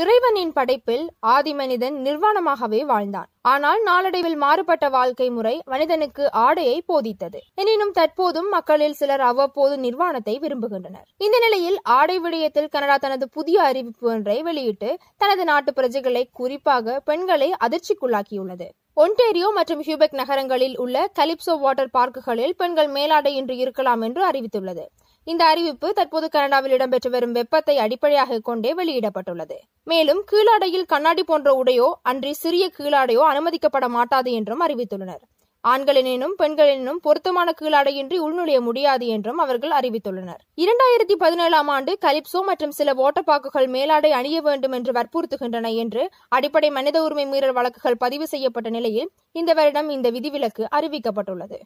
இறைவனின் படைப்பில் ஆதி மனிதன் நிர்வாணமாகவே வாழ்ந்தான். ஆனால் நாளடைவில் மாறுபட்ட வாழ்க்கை முறை மனிதனுக்கு ஆடையை போதித்தது. எனினும் தற்போதும் மக்களில் சிலர் அவ்வப்போது நிர்வாணத்தை விரும்புகின்றனர். இந்த நிலையில் ஆடை விடயத்தில் கனடா தனது புதிய அறிவிப்பு ஒன்றை வெளியிட்டு தனது நாட்டு பிரஜைகளை குறிப்பாக பெண்களை அதிர்ச்சிக்குள்ளாக்கியுள்ளது. ஒன்டேரியோ மற்றும் ஹியூபெக் நகரங்களில் உள்ள கலிப்சோ வாட்டர் பார்க்குகளில் பெண்கள் மேலாடை இன்று இருக்கலாம் என்று அறிவித்துள்ளது. இந்த அறிவிப்பு தற்போது கனடாவில் இடம்பெற்று வரும் வெப்பத்தை அடிப்படையாக கொண்டே வெளியிடப்பட்டுள்ளது. மேலும் கீழாடையில் கண்ணாடி போன்ற உடையோ அன்றி சிறிய கீழாடையோ அனுமதிக்கப்பட மாட்டாது என்றும் அறிவித்துள்ளனர். ஆண்களினும் பெண்களினும் பொருத்தமான கீழாடையின்றி உள்நுழைய முடியாது என்றும் அவர்கள் அறிவித்துள்ளனர். இரண்டாயிரத்தி பதினேழாம் ஆண்டு கலிப்சோ மற்றும் சில ஓட்டப்பாக்குகள் மேலாடை அணிய வேண்டும் என்று வற்புறுத்துகின்றன என்று அடிப்படை மனித உரிமை மீறல் வழக்குகள் பதிவு செய்யப்பட்ட நிலையில் இந்த வருடம் இந்த விதிவிலக்கு அறிவிக்கப்பட்டுள்ளது.